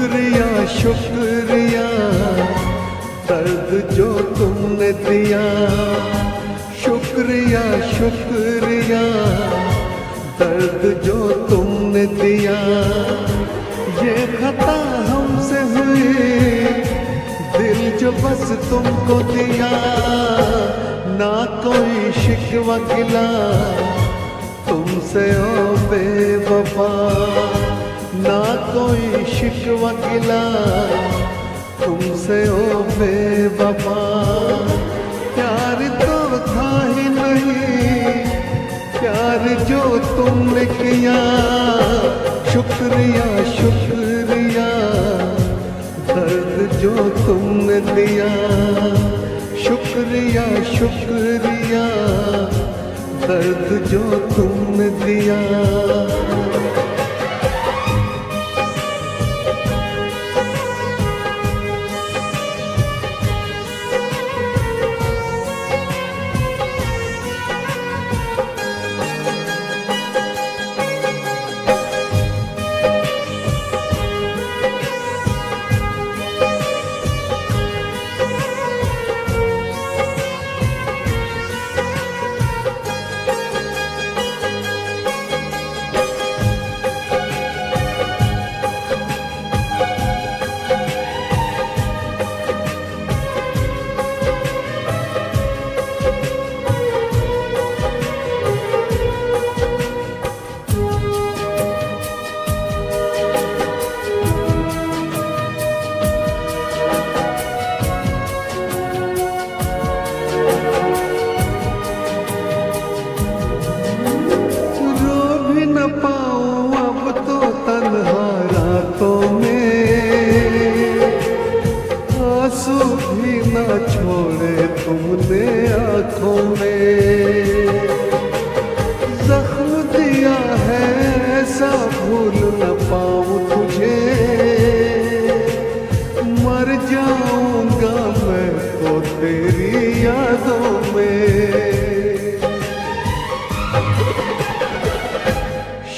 शुक्रिया शुक्रिया। दर्द जो तुमने दिया, शुक्रिया शुक्रिया। दर्द जो तुमने दिया, ये खता हमसे हुई। दिल जो बस तुमको दिया, ना कोई शिकवा गिला। तुमसे ओ बेवफा। ना कोई शिकवा गिला तुमसे ओ बेवफा। प्यार तो था ही नहीं, प्यार जो तुमने किया। शुक्रिया शुक्रिया, दर्द जो तुमने दिया। शुक्रिया शुक्रिया, दर्द जो तुमने दिया।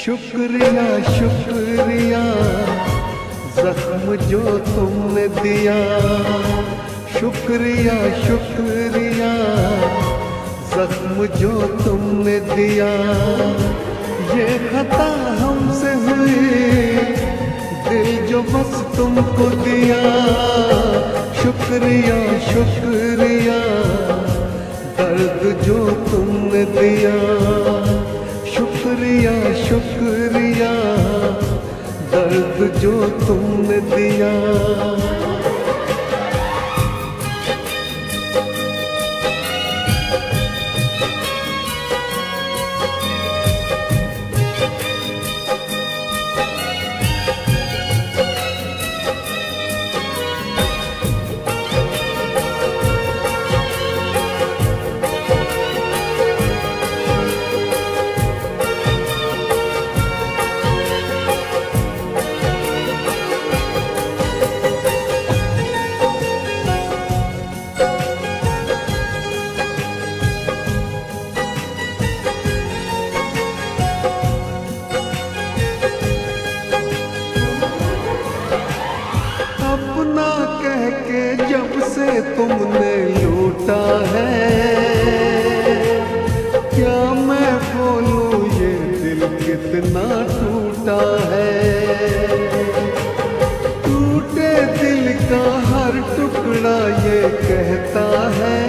शुक्रिया शुक्रिया। जख्म जो तुमने दिया। शुक्रिया शुक्रिया। जख्म जो तुमने दिया। ये खता हमसे हुई। दिल जो बस तुमको दिया। शुक्रिया शुक्रिया। शुक्रिया शुक्रिया। दर्द जो तुमने दिया तुमने लूटा है। क्या मैं बोलूँ, ये दिल कितना टूटा है। टूटे दिल का हर टुकड़ा ये कहता है।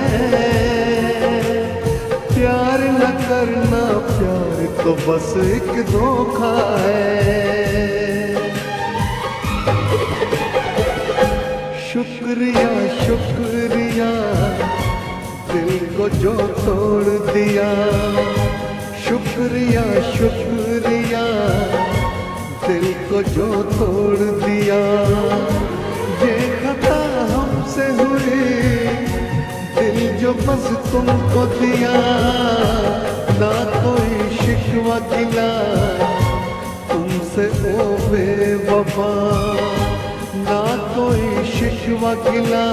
प्यार न करना, प्यार तो बस एक धोखा है। शुक्रिया शुक्रिया। दिल को जो तोड़ दिया। शुक्रिया शुक्रिया। दिल को जो तोड़ दिया। ये खता हमसे हुई। दिल जो बस तुमको दिया। ना कोई शिकवा गिला तुमसे ओ बेवफा। ना कोई शिकवा गिला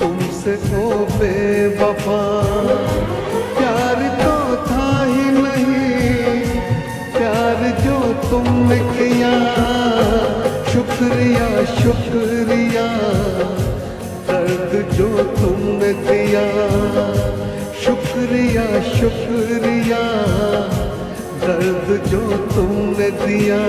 तुमसे ओ बेवफा। प्यार तो था ही नहीं, प्यार जो तुमने किया। शुक्रिया शुक्रिया, दर्द जो तुमने दिया। शुक्रिया शुक्रिया, दर्द जो तुमने दिया।